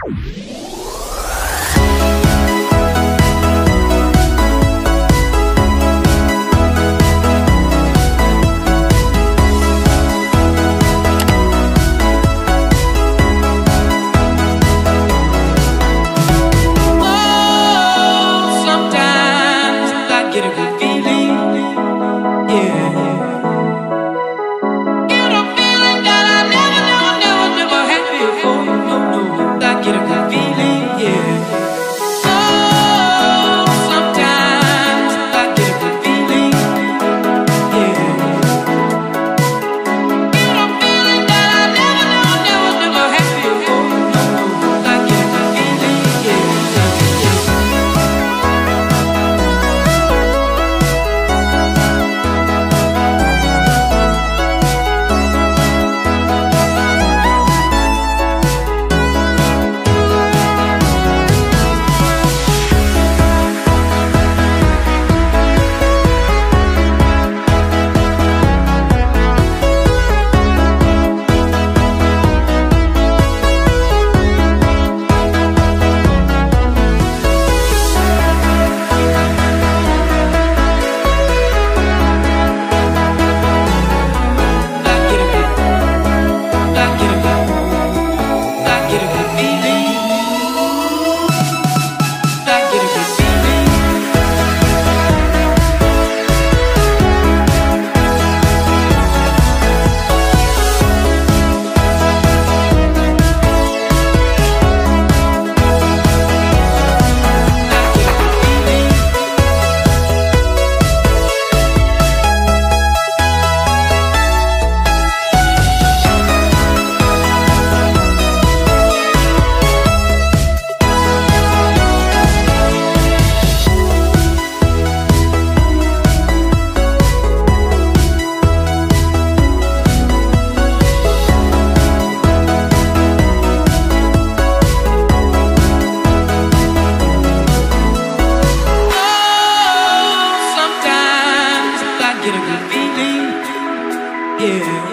feeling yeah.